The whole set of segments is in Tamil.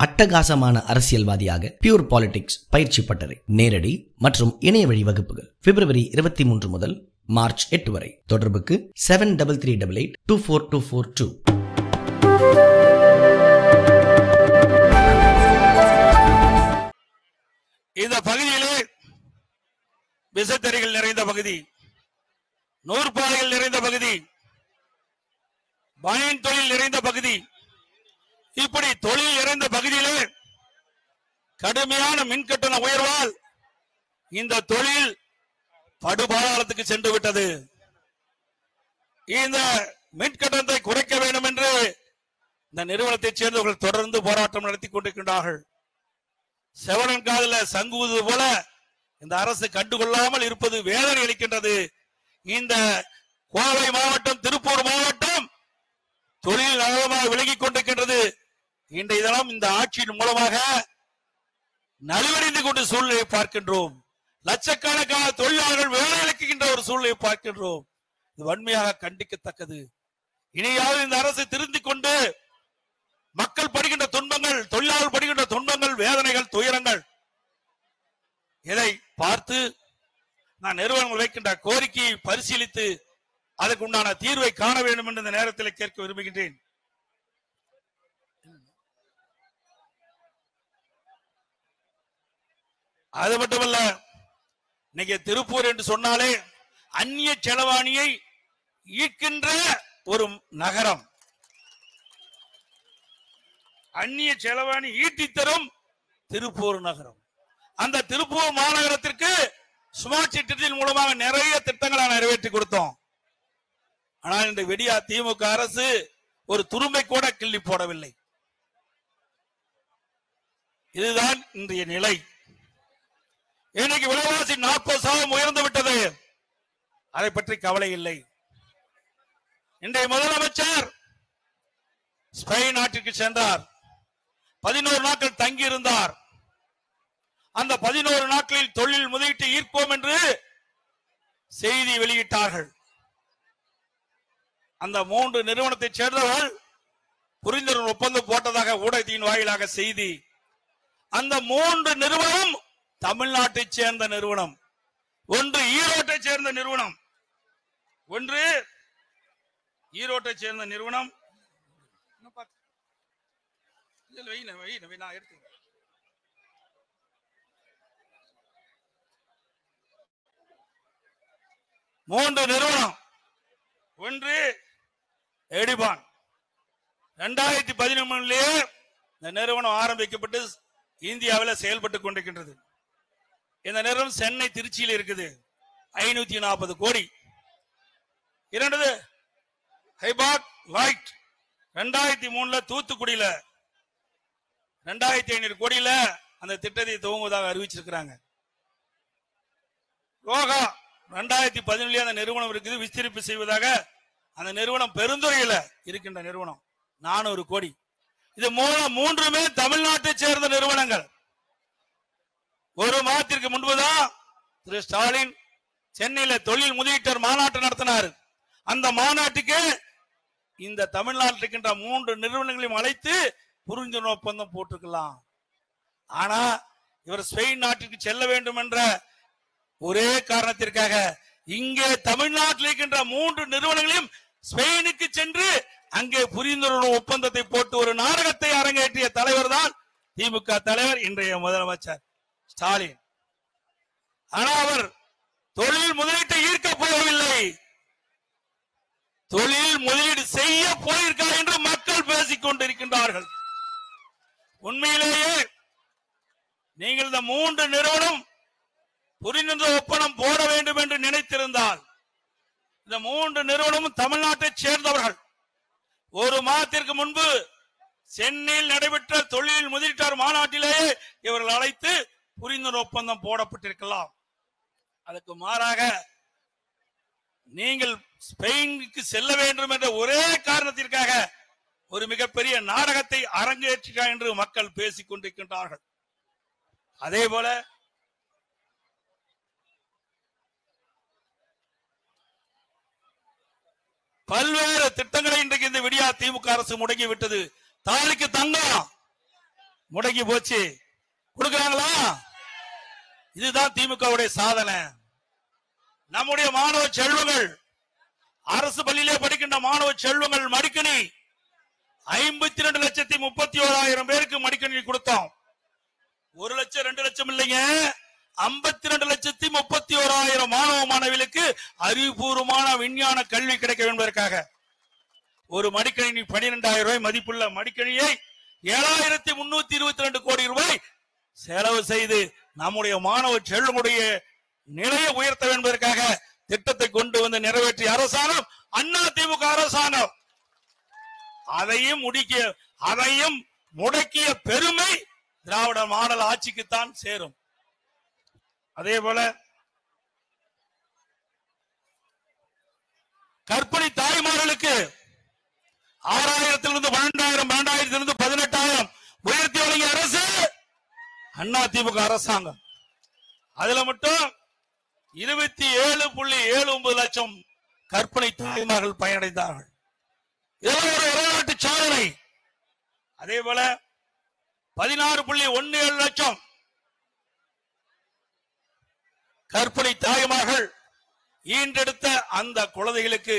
அட்டகாசமான அரசியல்வாதியாக பியூர் பாலிடிக்ஸ் பயிற்சி பட்டறை நேரடி மற்றும் இணைய வழி வகுப்புகள் பிப்ரவரி இருபத்தி மூன்று முதல் மார்ச் எட்டு வரை. தொடர்புக்கு seven double three double eight two four two four two இந்த பகுதியிலே விசத்தறிகள் நிறைந்த பகுதி நூற்பாலைகள் நிறைந்த பகுதி பயன் தொழில் நிறைந்த பகுதி இப்படி தொழில் இறந்த பகுதியிலே கடுமையான மின்கட்டண உயர்வால் இந்த தொழில் படுபாதாளத்துக்கு சென்று விட்டது. இந்த மின்கட்டணத்தை குறைக்க வேண்டும் என்று இந்த நிறுவனத்தைச் சேர்ந்தவர்கள் தொடர்ந்து போராட்டம் நடத்தி கொண்டிருக்கின்றார்கள். செவனன் காதல சங்குவது போல இந்த அரசு கண்டுகொள்ளாமல் இருப்பது வேதனை அளிக்கின்றது. இந்த கோவை மாவட்டம் திருப்பூர் மாவட்டம் தொழில் நலமாக விலகிக் கொண்டிருக்கின்றது. இன்றைய தினம் இந்த ஆட்சியின் மூலமாக நலிவடைந்து கொண்ட சூழ்நிலையை பார்க்கின்றோம். லட்சக்கணக்கான தொழிலாளர்கள் வேலை இழக்குகின்ற ஒரு சூழ்நிலையை பார்க்கின்றோம். இது வன்மையாக கண்டிக்கத்தக்கது. இனியாவது இந்த அரசு திருந்திக் கொண்டு மக்கள் படுகின்ற துன்பங்கள் தொழிலாளர் படுகின்ற துன்பங்கள் வேதனைகள் துயரங்கள் இதை பார்த்து நான் நிறுவனங்கள் வைக்கின்ற கோரிக்கையை பரிசீலித்து அதற்கு உண்டான தீர்வை காண வேண்டும் என்று இந்த நேரத்தில் கேட்க விரும்புகின்றேன். அது மட்டுமல்ல இன்னைக்கு திருப்பூர் என்று சொன்னாலே அந்நிய செலவாணியை ஈர்க்கின்ற ஒரு நகரம். அந்நிய செலவாணி ஈட்டி தரும் திருப்பூர் நகரம். அந்த திருப்பூர் மாநகரத்திற்கு சுமார் சிட்டத்தின் மூலமாக நிறைய திட்டங்களை நிறைவேற்றி கொடுத்தோம். ஆனால் இந்த வெடியா திமுக அரசு ஒரு துரும்பை கூட கிள்ளி போடவில்லை. இதுதான் இன்றைய நிலை. இன்னைக்கு விலைவாசி நாற்பது சதவீதம் உயர்ந்து விட்டது. அதை பற்றி கவலை இல்லை. இன்றைய முதலமைச்சர் ஸ்பெயின் நாட்டிற்கு சென்றார். பதினோரு நாட்கள் தங்கி இருந்தார் அந்த பதினோரு நாட்களில் தொழில் முதலீட்டு ஈர்ப்போம் என்று செய்தி வெளியிட்டார்கள். அந்த மூன்று நிறுவனத்தைச் சேர்ந்தவர்கள் புரிந்துணர்வு ஒப்பந்தம் போட்டதாக ஊடகத்தின் வாயிலாக செய்தி. அந்த மூன்று நிறுவனம் தமிழ்நாட்டை சேர்ந்த நிறுவனம். ஒன்று ஈரோட்டை சேர்ந்த நிறுவனம். ஒன்று ஈரோட்டை சேர்ந்த நிறுவனம். மூன்று நிறுவனம். ஒன்று எடிபான். இரண்டாயிரத்தி பதினொன்னுலயே இந்த நிறுவனம் ஆரம்பிக்கப்பட்டு இந்தியாவில் செயல்பட்டு கொண்டிருக்கின்றது. இந்த நிறுவனம் சென்னை திருச்சியில் இருக்குது. ஐநூத்தி நாற்பது கோடி. இரண்டது ஹைபாக் லைட். ரெண்டாயிரத்தி மூணுல தூத்துக்குடியில ரெண்டாயிரத்தி ஐநூறு கோடியில அந்த திட்டத்தை துவங்குவதாக அறிவிச்சிருக்கிறாங்க. ரோகா ரெண்டாயிரத்தி பதினேழு அந்த நிறுவனம் இருக்குது. விஸ்தரிப்பு செய்வதாக அந்த நிறுவனம் பெருந்துறையில இருக்கின்ற நிறுவனம். நானூறு கோடி. இது மூலம் மூன்றுமே தமிழ்நாட்டை சேர்ந்த நிறுவனங்கள். ஒரு மாதத்திற்கு முன்புதான் திரு ஸ்டாலின் சென்னையில தொழில் முதலீட்டர் மாநாட்டை நடத்தினார். அந்த மாநாட்டுக்கு இந்த தமிழ்நாட்டில் இருக்கின்ற மூன்று நிறுவனங்களையும் அழைத்து புரிஞ்சுணர்வு ஒப்பந்தம் போட்டிருக்கலாம். ஆனா இவர் ஸ்பெயின் நாட்டிற்கு செல்ல வேண்டும் என்ற ஒரே காரணத்திற்காக இங்கே தமிழ்நாட்டில் இருக்கின்ற மூன்று நிறுவனங்களையும் ஸ்பெயினுக்கு சென்று அங்கே புரிந்துணர்வு ஒப்பந்தத்தை போட்டு ஒரு நாடகத்தை அரங்கேற்றிய தலைவர் தான் திமுக தலைவர் இன்றைய முதலமைச்சர். ஸ்டாலின். ஆனா அவர் தொழில் முதலீட்டை ஈர்க்க போகவில்லை. தொழில் முதலீடு செய்ய போயிருக்கார் என்று மக்கள் பேசிக் கொண்டிருக்கின்றார்கள். உண்மையிலேயே நீங்கள் இந்த மூன்று நிறுவனம் புரிந்துணர்வு ஒப்பனம் போட வேண்டும் என்று நினைத்திருந்தால் இந்த மூன்று நிறுவனமும் தமிழ்நாட்டைச் சேர்ந்தவர்கள். ஒரு மாதத்திற்கு முன்பு சென்னையில் நடைபெற்ற தொழில் முதலீட்டார் மாநாட்டிலேயே இவர்கள் அழைத்து புரிந்துணர்வு ஒப்பந்தம் போடப்பட்டிருக்கலாம். அதுக்கு மாறாக நீங்கள் ஸ்பெயினுக்கு செல்ல வேண்டும் என்ற ஒரே காரணத்திற்காக ஒரு மிகப்பெரிய நாடகத்தை அரங்கேற்றுகிறார் என்று மக்கள் பேசிக் கொண்டிருக்கின்றார்கள். அதே போல பல்வேறு திட்டங்களை இன்றைக்கு இந்த விடியா திமுக அரசு முடங்கி விட்டது. தாலிக்கு தங்கம் முடங்கி போச்சு. கொடுக்குறாங்களா? இதுதான் திமுகவுடைய சாதனை. நம்முடைய மாணவ செல்வங்கள் அரசு பள்ளியிலே படிக்கின்ற மாணவ செல்வங்கள் மடிக்கணி ஐம்பத்தி ரெண்டு லட்சத்தி முப்பத்தி ஓராயிரம் பேருக்கு மடிக்கணினி கொடுத்தோம். ஒரு லட்சம் ரெண்டு லட்சம் இல்லைங்க. ஐம்பத்தி ரெண்டு லட்சத்தி முப்பத்தி ஓராயிரம் மாணவ மாணவிகளுக்கு அறிவுபூர்வமான விஞ்ஞான கல்வி கிடைக்க என்பதற்காக. ஒரு மடிக்கணினி பனிரெண்டாயிரம் ரூபாய் மதிப்புள்ள மடிக்கணியை ஏழாயிரத்தி முன்னூத்தி இருபத்தி ரெண்டு கோடி ரூபாய் செலவு செய்து நம்முடைய மாணவ செல்வனுடைய நிலையை உயர்த்த என்பதற்காக திட்டத்தை கொண்டு வந்து நிறைவேற்றிய அரசாங்கம் அண்ணா திமுக அரசாங்கம். அதையும் முடிக்க அதையும் முடக்கிய பெருமை திராவிட மாடல் ஆட்சிக்குத்தான் சேரும். அதே போல கற்பனை தாய்மார்களுக்கு ஆறாயிரத்திலிருந்து பன்னெண்டாயிரம் பன்னெண்டாயிரத்திலிருந்து பதினெட்டாயிரம் உயர்த்தி வழங்கிய அரசு அண்ணா திமுக அரசாங்கம். அதுல மட்டும் இருபத்தி ஏழு புள்ளி ஏழு ஒன்பது லட்சம் கற்பனை தாய்மார்கள் பயனடைந்தார்கள். இதெல்லாம் ஒரு வரலாற்று சாதனை. அதே போல பதினாறு புள்ளி ஒன்னு ஏழு லட்சம் கற்பனை தாய்மார்கள் ஈன்றெடுத்த அந்த குழந்தைகளுக்கு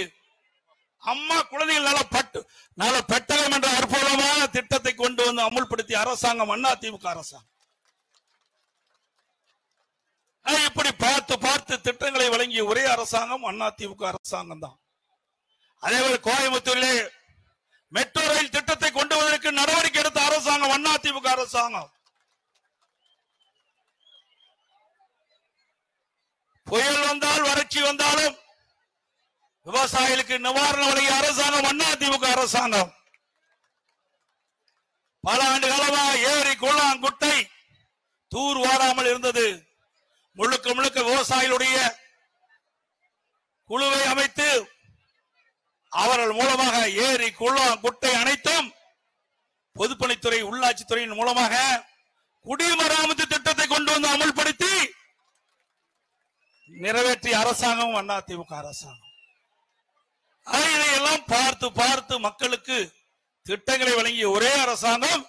அம்மா குழந்தைகள் நல பட்டு நல பெட்டகம் என்ற அற்புதமான திட்டத்தை கொண்டு வந்து அமுல்படுத்திய அரசாங்கம் அண்ணா திமுக அரசாங்கம். இப்படி பார்த்து பார்த்து திட்டங்களை வழங்கிய ஒரே அரசாங்கம் அண்ணா திமுக அரசாங்கம் தான் அதே போல கோயம்புத்தூரிலே மெட்ரோ ரயில் திட்டத்தை கொண்டு வருவதற்கு நடவடிக்கை எடுத்த அரசாங்கம் அண்ணா திமுக அரசாங்கம். புயல் வந்தால் வறட்சி வந்தாலும் விவசாயிகளுக்கு நிவாரணம் வழங்கிய அரசாங்கம் அண்ணா திமுக அரசாங்கம். பல ஆண்டு காலமா ஏரி குளம் குட்டை தூர் வாராமல் இருந்தது. முழுக்க முழுக்க விவசாயிகளுடைய குழுவை அமைத்து அவர்கள் மூலமாக ஏரி குளம் குட்டை அனைத்தும் பொதுப்பணித்துறை உள்ளாட்சித்துறையின் மூலமாக குடிமராமத்து திட்டத்தை கொண்டு வந்து அமல்படுத்தி நிறைவேற்றிய அரசாங்கம் அண்ணா திமுக அரசாங்கம். இதையெல்லாம் பார்த்து பார்த்து மக்களுக்கு திட்டங்களை வழங்கிய ஒரே அரசாங்கம்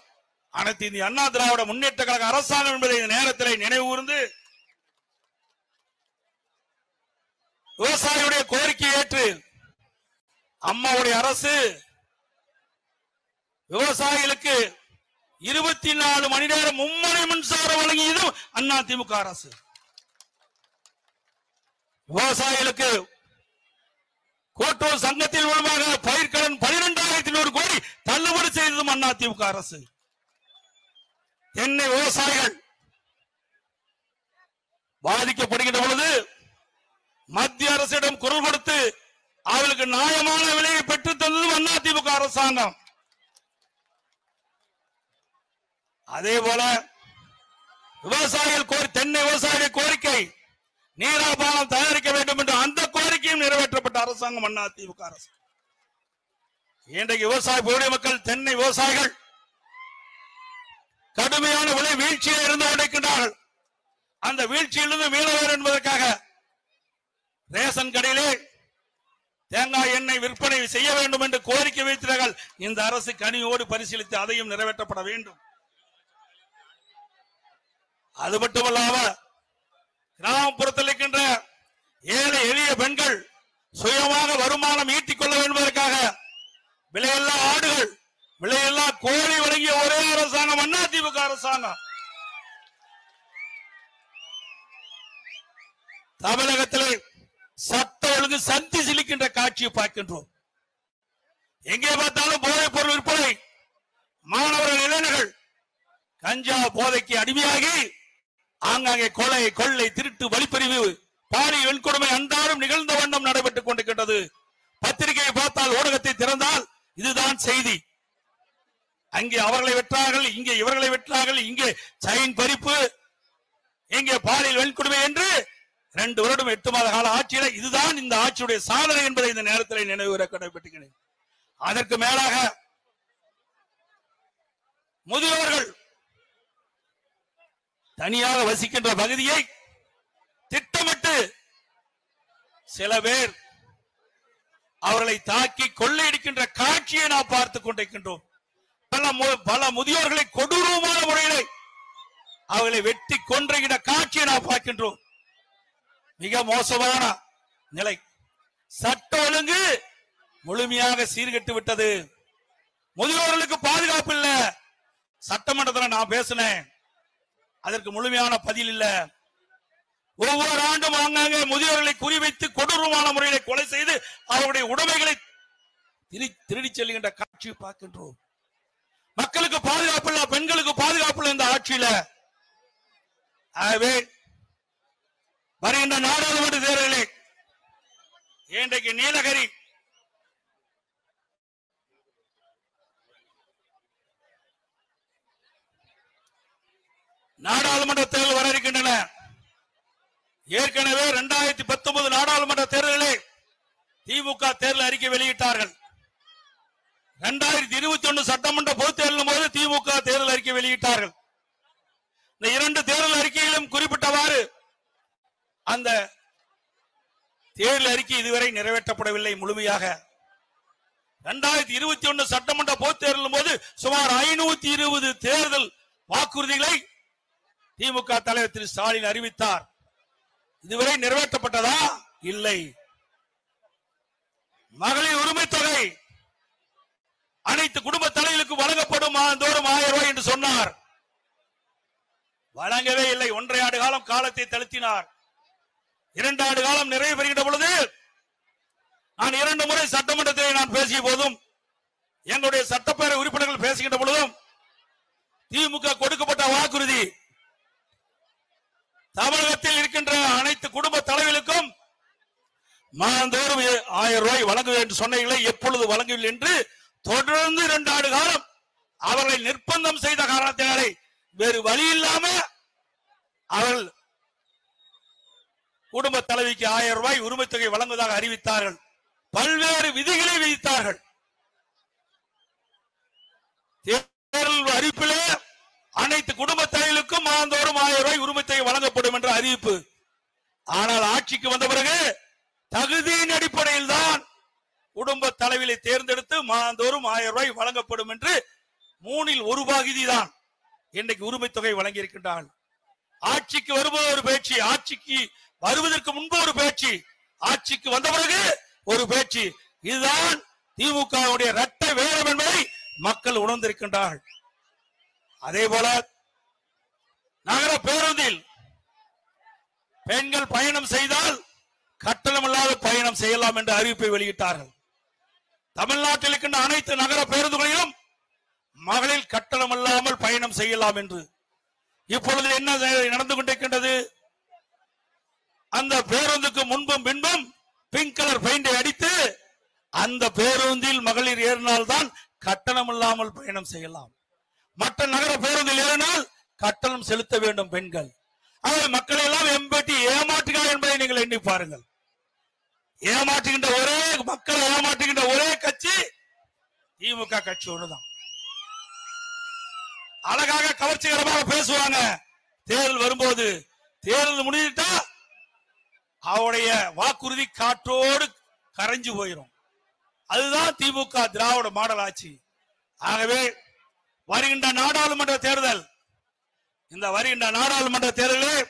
அனைத்து இந்திய அண்ணா திராவிட முன்னேற்ற கழக அரசாங்கம் என்பதை இந்த நேரத்தில் நினைவு கூர்ந்து விவசாயியுடைய கோரிக்கை ஏற்று அம்மாவுடைய அரசு விவசாயிகளுக்கு இருபத்தி நாலு மணி நேரம் மும்முனை மின்சாரம் வழங்கியதும் அண்ணா திமுக அரசு. விவசாயிகளுக்கு கோட்டூர் சங்கத்தின் மூலமாக பயிர்கடன் பனிரெண்டாயிரத்தி நூறு கோடி தள்ளுபடி செய்ததும் அண்ணா திமுக அரசு. தென்னை விவசாயிகள் பாதிக்கப்படுகின்ற பொழுது மத்திய அரசிடம் குரல் கொடுத்து அவளுக்கு நியாயமான விலையை பெற்று தந்தது அதிமுக அரசாங்கம். அதே போல விவசாயிகள் கோரி தென்னை விவசாயிகள் கோரிக்கை நீராபாலம் தயாரிக்க வேண்டும் என்று அந்த கோரிக்கையும் நிறைவேற்றப்பட்ட அரசாங்கம் அண்ணா அரசு. இன்றைக்கு விவசாய பொருடைய மக்கள் தென்னை விவசாயிகள் கடுமையான விலை வீழ்ச்சியில் இருந்து கொண்டிருக்கின்றார்கள் அந்த வீழ்ச்சியிலிருந்து மீள என்பதற்காக ரேஷன் கடையிலே தேங்காய் எண்ணெய் விற்பனை செய்ய வேண்டும் என்று கோரிக்கை வைத்தார்கள் இந்த அரசு கனியோடு பரிசீலித்து அதையும் நிறைவேற்றப்பட வேண்டும். அது மட்டுமல்லாம கிராமப்புறத்தில் இருக்கின்ற ஏழை எளிய பெண்கள் சுயமாக வருமானம் ஈட்டிக் கொள்ள வேண்டும் என்பதற்காக விலையில்லா ஆடுகள் விலையில்லா கோழி வழங்கிய ஒரே அரசாங்கம் அண்ணா திமுக அரசாங்கம். தமிழகத்திலே சட்ட ஒழுங்கு சந்தி சிலிக்கின்ற காட்சியை பார்க்கின்றோம். எங்கே பார்த்தாலும் போதைப் பொருள் விற்பனை. மாணவர்கள் இளைஞர்கள் கஞ்சா போதைக்கு அடிமையாகி ஆங்காங்கே கொலை கொள்ளை திருட்டு வழிப்பறிவு பாரி வெண்கொடுமை அன்றாடம் நிகழ்ந்த வண்ணம் நடைபெற்றுக் கொண்டிருக்கின்றது. பத்திரிகையை பார்த்தால் ஊடகத்தை திறந்தால் இதுதான் செய்தி. அங்கே அவர்களை வெற்றார்கள் இங்கே இவர்களை வெற்றார்கள் இங்கே சைன் பறிப்பு இங்கே பாலியல் வெண்கொடுமை என்று ரெண்டு வருடம் எட்டு மாத கால ஆட்சியில இதுதான் இந்த ஆட்சியுடைய சாதனை என்பதை இந்த நேரத்தில் நினைவுற கடைபிடிக்கிறேன். அதற்கு மேலாக முதியோர்கள் தனியாக வசிக்கின்ற பகுதியை திட்டமிட்டு சில பேர் அவர்களை தாக்கி கொள்ளையடிக்கின்ற காட்சியை நாம் பார்த்துக் கொண்டிருக்கின்றோம். பல மு- பல முதியோர்களை கொடூரமான முறையிலே அவர்களை வெட்டி கொன்றுகிற காட்சியை நாம் பார்க்கின்றோம். மிக மோசமான நிலை. சட்ட ஒழுங்கு முழுமையாக சீர்கெட்டு விட்டது. முதியோர்களுக்கு பாதுகாப்பு இல்ல. சட்டமன்றத்தில் நான் பேசினேன். அதற்கு முழுமையான பதில் இல்ல. ஒவ்வொரு ஆண்டும் ஆங்காங்க முதியோர்களை குறிவைத்து கொடூரமான முறையிலே கொலை செய்து அவருடைய உடைமைகளை திருடி செல்கின்ற காட்சியை பார்க்கின்றோம். மக்களுக்கு பாதுகாப்பு இல்ல பெண்களுக்கு பாதுகாப்பு இல்ல இந்த ஆட்சியில. ஆகவே வருகின்ற நாடாளுமன்ற தேர்தலிலே இன்றைக்கு நீலகிரி நாடாளுமன்ற தேர்தல் வர இருக்கின்றன. ஏற்கனவே இரண்டாயிரத்தி பத்தொன்பது நாடாளுமன்ற தேர்தலிலே திமுக தேர்தல் அறிக்கை வெளியிட்டார்கள். இரண்டாயிரத்தி இருபத்தி ஒன்னு சட்டமன்ற பொதுத் தேர்தலும் போது திமுக தேர்தல் அறிக்கை வெளியிட்டார்கள். இந்த இரண்டு தேர்தல் அறிக்கையிலும் குறிப்பிட்டவாறு அந்த தேர்தல் அறிக்கை இதுவரை நிறைவேற்றப்படவில்லை முழுமையாக. இரண்டாயிரத்தி இருபத்தி ஒன்னு சட்டமன்ற பொதுத் தேர்தலும் போது சுமார் ஐநூத்தி இருபது தேர்தல் வாக்குறுதிகளை திமுக தலைவர் திரு ஸ்டாலின் அறிவித்தார். இதுவரை நிறைவேற்றப்பட்டதா? இல்லை. மகளிர் உரிமை தொகை அனைத்து குடும்ப தலைவர்களுக்கு வழங்கப்படும் மாதந்தோறும் ஆயிரம் ரூபாய் என்று சொன்னார். வழங்கவே இல்லை. ஒன்றை ஆண்டு காலம் காலத்தை தழுத்தினார் இரண்டு ஆண்டு காலம் நிறைவு பெறுகின்ற பொழுது நான் இரண்டு முறை சட்டமன்றத்தில் நான் பேசிய போதும் எங்களுடைய சட்டப்பேரவை உறுப்பினர்கள் பேசுகின்ற பொழுதும் திமுக கொடுக்கப்பட்ட வாக்குறுதி தமிழகத்தில் இருக்கின்ற அனைத்து குடும்ப தலைவர்களுக்கும் மாதந்தோறும் ஆயிரம் ரூபாய் வழங்குவேன் என்று சொன்னீங்களே எப்பொழுது வழங்கவில்லை என்று தொடர்ந்து இரண்டு ஆண்டு காலம் அவர்களை நிர்பந்தம் செய்த காரணத்தினாலே வேறு வழி இல்லாம அவர்கள் குடும்ப தலைவிக்கு ஆயிரம் ரூபாய் உரிமை தொகை வழங்குவதாக அறிவித்தார்கள். பல்வேறு விதிகளை விதித்தார்கள். தேர்தல் அறிவிப்பிலே அனைத்து குடும்ப தலைவர்களுக்கும் மாதந்தோறும் ஆயிரம் ரூபாய் உரிமை தொகை வழங்கப்படும் என்ற அறிவிப்பு. ஆனால் ஆட்சிக்கு வந்த பிறகு தகுதியின் அடிப்படையில் தான் குடும்ப தலைவிலை தேர்ந்தெடுத்து மாதந்தோறும் ஆயிரம் ரூபாய் வழங்கப்படும் என்று மூணில் ஒரு பகுதி தான் இன்றைக்கு உரிமை தொகை வழங்கி ஆட்சிக்கு வரும்போது ஒரு பேச்சு ஆட்சிக்கு வருவதற்கு முன்பு ஒரு பேச்சு ஆட்சிக்கு வந்த பிறகு ஒரு பேச்சு. இதுதான் திமுகவுடைய ரத்த வேடம் என்பதை மக்கள் உணர்ந்திருக்கின்றார்கள். அதே போல நகர பேருந்தில் பெண்கள் பயணம் செய்தால் கட்டணமில்லாத பயணம் செய்யலாம் என்ற அறிவிப்பை வெளியிட்டார்கள். தமிழ்நாட்டில் இருக்கின்ற அனைத்து நகர பேருந்துகளிலும் மகளிர் கட்டணம் இல்லாமல் பயணம் செய்யலாம் என்று. இப்பொழுது என்ன நடந்து கொண்டிருக்கின்றது? அந்த பேருந்துக்கு முன்பும் பின்பும் பிங்க் கலர் பெயிண்டை அடித்து அந்த பேருந்தில் மகளிர் ஏறினால்தான் கட்டணம் இல்லாமல் பயணம் செய்யலாம். மற்ற நகர பேருந்தில் ஏறினால் கட்டணம் செலுத்த வேண்டும் பெண்கள். ஆகவே மக்களை எல்லாம் எம்பட்டி ஏமாற்றுகிறார் என்பதை நீங்கள் எண்ணி பாருங்கள். ஏமாற்றுகின்ற ஒரே மக்களை ஏமாற்றுகின்ற ஒரே கட்சி திமுக கட்சி ஒண்ணுதான். அழகாக கவர்ச்சிகரமாக பேசுவாங்க. தேர்தல் வரும்போது தேர்தல் முடிஞ்சிட்டா அவருடைய வாக்குறுதி காற்றோடு கரைஞ்சு போயிடும் அதுதான் திமுக திராவிட மாடல் ஆட்சி. ஆகவே வருகின்ற நாடாளுமன்ற தேர்தல் இந்த வருகின்ற நாடாளுமன்ற தேர்தலில்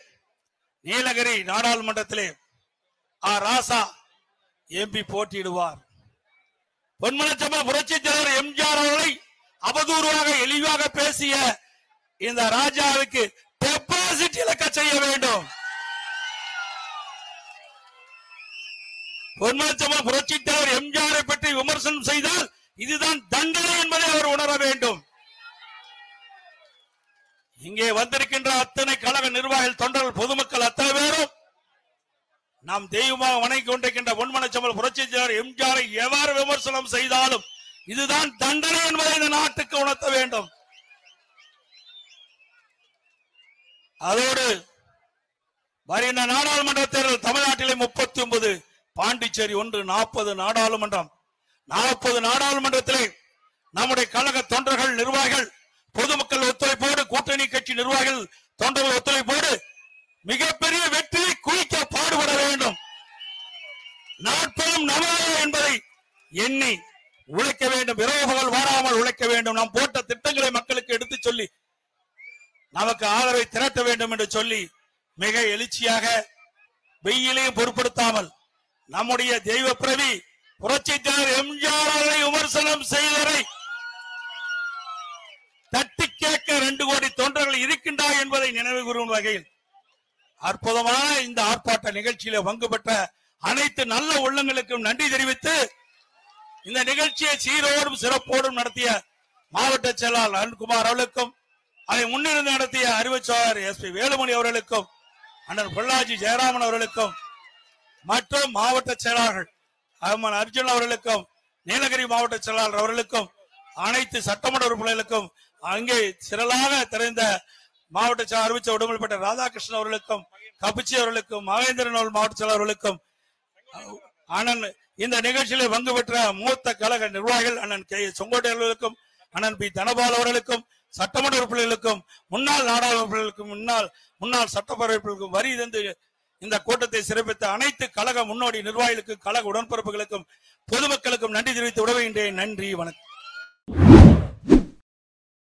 நீலகிரி நாடாளுமன்றத்திலே ஆ. ராசா எம்பி போட்டியிடுவார். பொன்மனச்சம்மல் புரட்சி தலைவர் எம்ஜிஆர் அவர்களை அவதூறுவாக இழிவாக பேசிய இந்த ராஜாவுக்கு டெபாசிட் இழக்க செய்ய வேண்டும். பொன்மனச்சம்மல் புரட்சித் தலைவர் எம்ஜிஆரை பற்றி விமர்சனம் செய்தால் இதுதான் தண்டனை என்பதை அவர் உணர வேண்டும். இங்கே வந்திருக்கின்ற அத்தனை கழக நிர்வாகிகள் தொண்டர்கள் பொதுமக்கள் அத்தனை பேரும் நாம் தெய்வமாக வணங்கி கொண்டிருக்கின்ற பொன்மனச்சம்மல் புரட்சித் தலைவர் எம்ஜிஆரை எவ்வாறு விமர்சனம் செய்தாலும் இதுதான் தண்டனை என்பதை இந்த நாட்டுக்கு உணர்த்த வேண்டும். அதோடு வருகின்ற நாடாளுமன்ற தேர்தல் தமிழ்நாட்டிலே முப்பத்தி ஒன்பது பாண்டிச்சேரி ஒன்று நாற்பது நாடாளுமன்றம். நாற்பது நாடாளுமன்றத்திலே நம்முடைய கழக தொண்டர்கள் நிர்வாகிகள் பொதுமக்கள் ஒத்துழைப்போடு கூட்டணி கட்சி நிர்வாகிகள் தொண்டர்கள் ஒத்துழைப்போடு மிகப்பெரிய வெற்றியை குவிக்க பாடுபட வேண்டும். நாற்பதும் நவராய என்பதை எண்ணி உழைக்க வேண்டும். இரவு பகல் வாராமல் உழைக்க வேண்டும். நாம் போட்ட திட்டங்களை மக்களுக்கு எடுத்துச் சொல்லி நமக்கு ஆதரவை திரட்ட வேண்டும் என்று சொல்லி மிக எழுச்சியாக வெயிலையும் பொருட்படுத்தாமல் நம்முடைய தெய்வ பிரவி புரட்சித்தார் எம்ஜிஆர் அவர்களை விமர்சனம் செய்தவரை தட்டி கேட்க ரெண்டு கோடி தொண்டர்கள் இருக்கின்றா என்பதை நினைவு கூறும் வகையில் அற்புதமான இந்த ஆர்ப்பாட்ட நிகழ்ச்சியில பங்கு பெற்ற அனைத்து நல்ல உள்ளங்களுக்கும் நன்றி தெரிவித்து இந்த நிகழ்ச்சியை சீரோடும் சிறப்போடும் நடத்திய மாவட்ட செயலாளர் அருண்குமார் அவர்களுக்கும் அதை முன்னிருந்து நடத்திய அறிவுச்சாளர் எஸ் பி வேலுமணி அவர்களுக்கும் அண்ணன் பொள்ளாஜி ஜெயராமன் அவர்களுக்கும் மற்றும் மாவட்ட செயலாளர்கள் அம்மன் அர்ஜுன் அவர்களுக்கும் நீலகிரி மாவட்ட செயலாளர் அவர்களுக்கும் அனைத்து சட்டமன்ற உறுப்பினர்களுக்கும் அங்கே சிறலாக திறந்த மாவட்ட செயலாளர் அறிவிச்ச உடம்புப்பட்ட ராதாகிருஷ்ணன் அவர்களுக்கும் கபிச்சி அவர்களுக்கும் மகேந்திரன் அவர்கள் மாவட்ட செயலாளர் அவர்களுக்கும் அண்ணன் இந்த நிகழ்ச்சியில் பங்கு பெற்ற மூத்த கழக நிர்வாகிகள் அண்ணன் கே செங்கோட்டை அவர்களுக்கும் அண்ணன் பி தனபால் அவர்களுக்கும் சட்டமன்ற உறுப்பினர்களுக்கும் முன்னாள் நாடாளுமன்ற உறுப்பினர்களுக்கும் முன்னாள் முன்னாள் சட்டப்பேரவை வரி தந்து இந்த கூட்டத்தை சிறப்பித்த அனைத்து கழக முன்னோடி நிர்வாகிகளுக்கும் கழக உடன்பிறப்புகளுக்கும் பொதுமக்களுக்கும் நன்றி தெரிவித்து உடவுகின்றேன் நன்றி வணக்கம்.